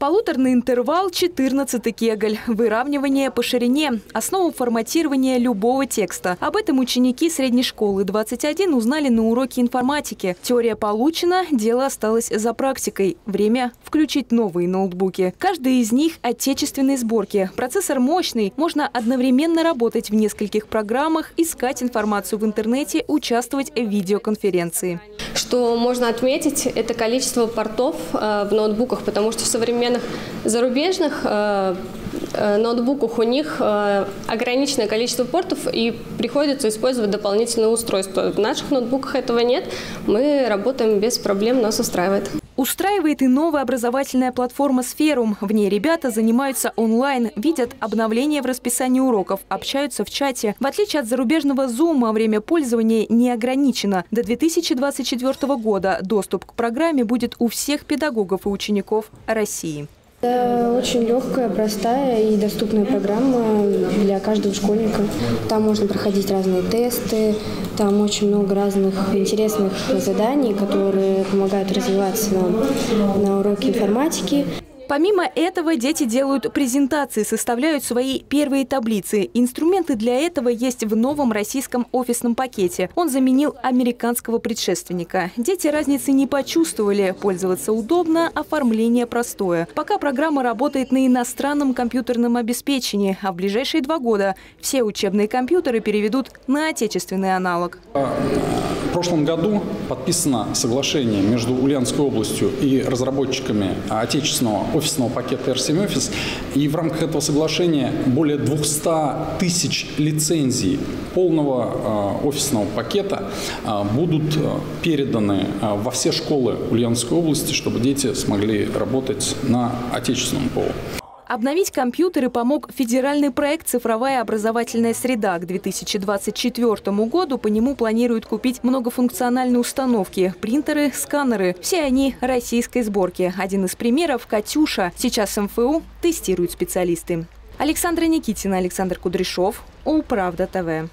Полуторный интервал, 14 кегль, выравнивание по ширине, основа форматирования любого текста. Об этом ученики средней школы 21 узнали на уроке информатики. Теория получена, дело осталось за практикой. Время включить новые ноутбуки. Каждый из них отечественной сборки. Процессор мощный, можно одновременно работать в нескольких программах, искать информацию в интернете, участвовать в видеоконференции. Что можно отметить, это количество портов э, в ноутбуках, потому что в современных зарубежных э, э, ноутбуках у них ограниченное количество портов и приходится использовать дополнительные устройства. В наших ноутбуках этого нет, мы работаем без проблем, нас устраивает. Устраивает и новая образовательная платформа «Сферум». В ней ребята занимаются онлайн, видят обновления в расписании уроков, общаются в чате. В отличие от зарубежного Zoom, время пользования не ограничено. До 2024 года доступ к программе будет у всех педагогов и учеников России. Это очень легкая, простая и доступная программа для каждого школьника. Там можно проходить разные тесты, там очень много разных интересных заданий, которые помогают развиваться на, на уроке информатики. Помимо этого, дети делают презентации, составляют свои первые таблицы. Инструменты для этого есть в новом российском офисном пакете. Он заменил американского предшественника. Дети разницы не почувствовали. Пользоваться удобно, оформление простое. Пока программа работает на иностранном компьютерном обеспечении, а в ближайшие два года все учебные компьютеры переведут на отечественный аналог. В прошлом году подписано соглашение между Ульяновской областью и разработчиками отечественного офисного пакета R7 Office. И в рамках этого соглашения более 200 тысяч лицензий полного э, офисного пакета э, будут э, переданы во все школы Ульяновской области, чтобы дети смогли работать на отечественном ПО. Обновить компьютеры помог федеральный проект «Цифровая образовательная среда». К 2024 году по нему планируют купить многофункциональные установки, принтеры, сканеры. Все они российской сборки. Один из примеров – «Катюша». Сейчас МФУ тестируют специалисты. Александра Никитина, Александр Кудряшов. Управда ТВ.